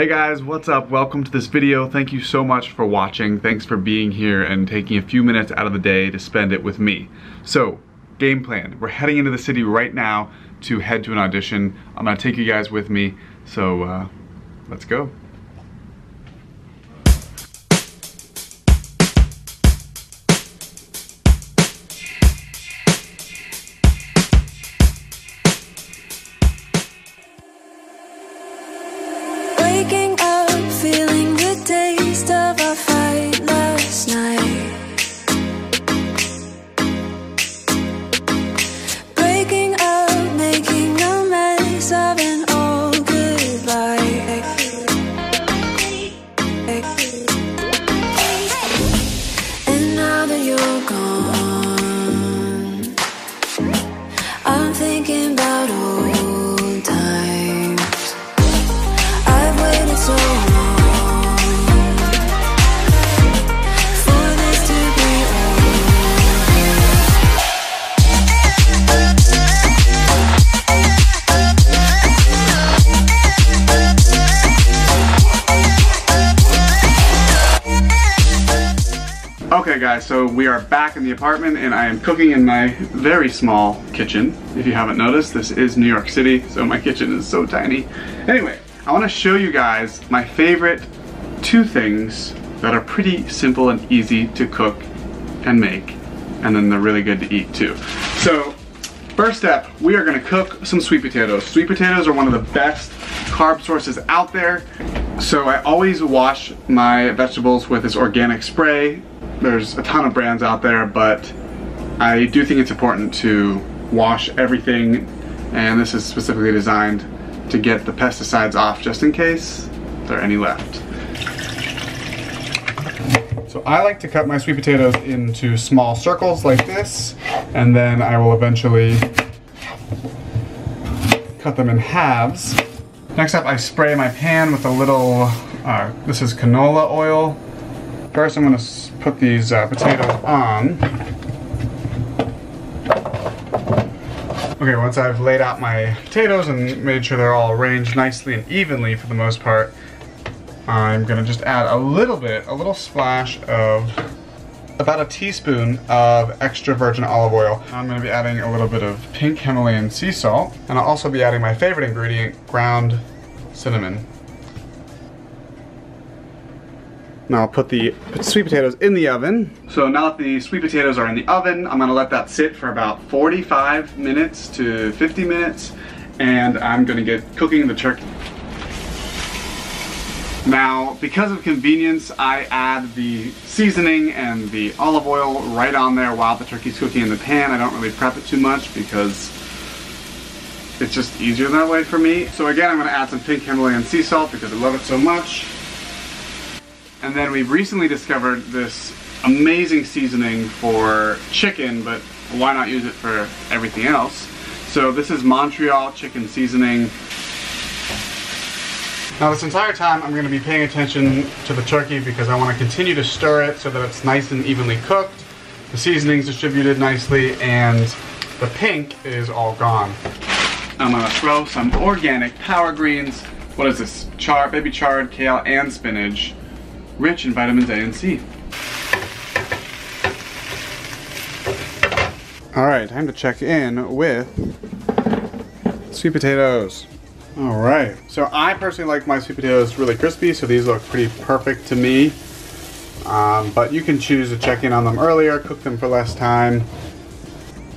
Hey guys, what's up? Welcome to this video. Thank you so much for watching. Thanks for being here and taking a few minutes out of the day to spend it with me. So, game plan. We're heading into the city right now to head to an audition. I'm gonna take you guys with me, so uh, let's go. Okay guys, so we are back in the apartment and I am cooking in my very small kitchen. If you haven't noticed, this is New York City, so my kitchen is so tiny. Anyway, I wanna show you guys my favorite two things that are pretty simple and easy to cook and make, and then they're really good to eat too. So, first step, we are gonna cook some sweet potatoes. Sweet potatoes are one of the best carb sources out there. So I always wash my vegetables with this organic spray. There's a ton of brands out there, but I do think it's important to wash everything, and this is specifically designed to get the pesticides off just in case there are any left. So I like to cut my sweet potatoes into small circles like this, and then I will eventually cut them in halves. Next up, I spray my pan with a little, uh, this is canola oil. First, I'm gonna put these uh, potatoes on. Okay, once I've laid out my potatoes and made sure they're all arranged nicely and evenly for the most part, I'm gonna just add a little bit, a little splash of about a teaspoon of extra virgin olive oil. I'm gonna be adding a little bit of pink Himalayan sea salt, and I'll also be adding my favorite ingredient, ground cinnamon. Now I'll put the sweet potatoes in the oven. So now that the sweet potatoes are in the oven, I'm gonna let that sit for about 45 minutes to 50 minutes, and I'm gonna get cooking the turkey. Now, because of convenience, I add the seasoning and the olive oil right on there while the turkey's cooking in the pan. I don't really prep it too much because it's just easier that way for me. So again, I'm gonna add some pink Himalayan sea salt because I love it so much. And then we've recently discovered this amazing seasoning for chicken, but why not use it for everything else? So this is Montreal chicken seasoning. Now this entire time I'm going to be paying attention to the turkey because I want to continue to stir it so that it's nice and evenly cooked. The seasoning's distributed nicely and the pink is all gone. I'm going to throw some organic power greens. What is this? Chard, baby chard, kale, and spinach. Rich in vitamins A and C. Alright, time to check in with sweet potatoes. All right. So I personally like my sweet potatoes really crispy, so these look pretty perfect to me. Um, but you can choose to check in on them earlier, cook them for less time.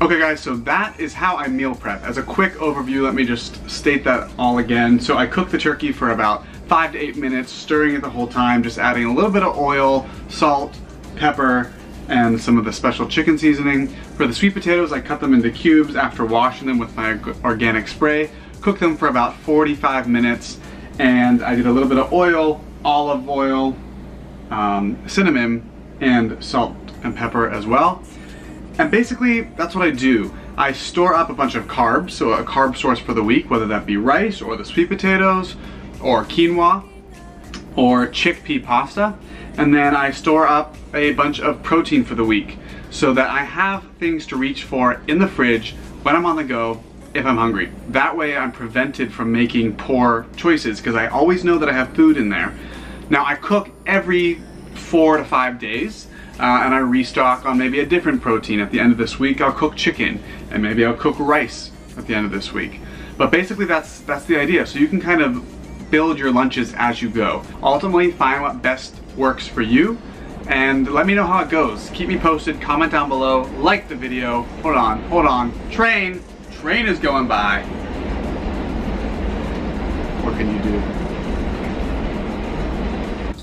Okay guys, so that is how I meal prep. As a quick overview, let me just state that all again. So I cook the turkey for about five to eight minutes, stirring it the whole time, just adding a little bit of oil, salt, pepper, and some of the special chicken seasoning. For the sweet potatoes, I cut them into cubes after washing them with my organic spray. Cook them for about 45 minutes, and I did a little bit of oil, olive oil, um, cinnamon, and salt and pepper as well. And basically, that's what I do. I store up a bunch of carbs, so a carb source for the week, whether that be rice or the sweet potatoes or quinoa or chickpea pasta. And then I store up a bunch of protein for the week so that I have things to reach for in the fridge when I'm on the go if I'm hungry. That way I'm prevented from making poor choices because I always know that I have food in there. Now I cook every four to five days uh, and I restock on maybe a different protein. At the end of this week I'll cook chicken and maybe I'll cook rice at the end of this week. But basically that's that's the idea. So you can kind of build your lunches as you go. Ultimately find what best works for you and let me know how it goes. Keep me posted, comment down below, like the video. Hold on, hold on. Train, train is going by. What can you do?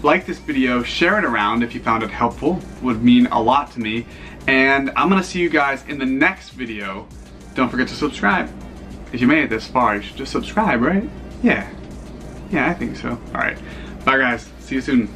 Like this video, share it around if you found it helpful, would mean a lot to me. And I'm gonna see you guys in the next video. Don't forget to subscribe. If you made it this far, you should just subscribe, right? Yeah. Yeah, I think so. All right. Bye guys, see you soon.